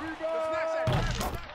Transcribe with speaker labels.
Speaker 1: Rebound!